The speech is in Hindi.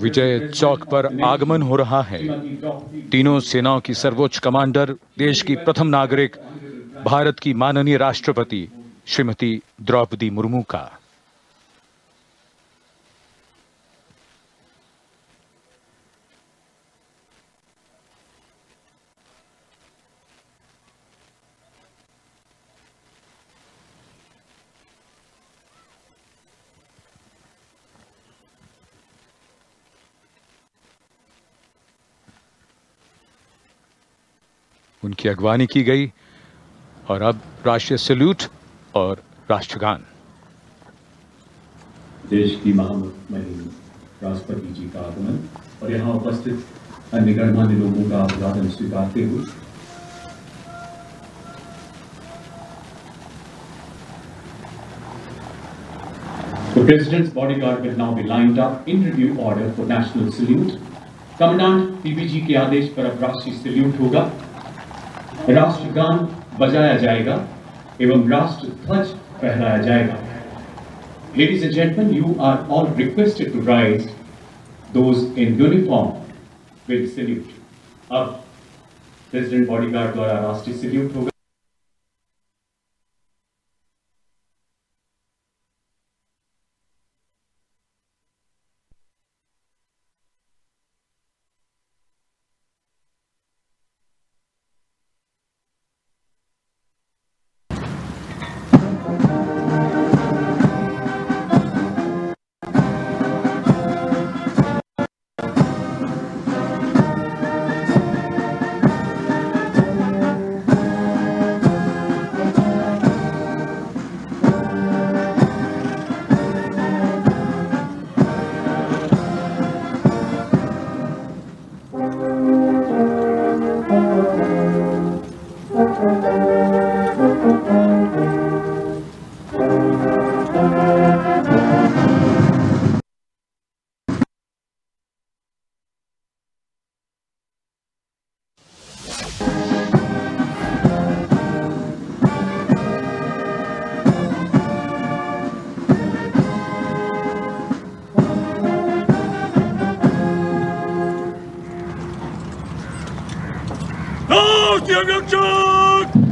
विजय चौक पर आगमन हो रहा है। तीनों सेनाओं की सर्वोच्च कमांडर, देश की प्रथम नागरिक, भारत की माननीय राष्ट्रपति, श्रीमती द्रौपदी मुर्मू का। उनकी अगवानी की गई। और अब राष्ट्रीय सल्यूट और राष्ट्रगान। देश की महामहिम राष्ट्रपति जी का आगमन और यहाँ उपस्थित अन्य गणमान्य लोगों का अभिवादन स्वीकारते हुए। The President's bodyguard will now be lined up in review order for national salute. Commandant PBG के आदेश पर अब राष्ट्रीय सल्यूट होगा। राष्ट्रगान बजाया जाएगा एवं राष्ट्र ध्वज फहराया जाएगा। Ladies and gentleman you are all requested to rise those in uniform with salute अब प्रेसिडेंट बॉडीगार्ड द्वारा राष्ट्रीय सल्यूट होगा। Oh, Yum Chuck!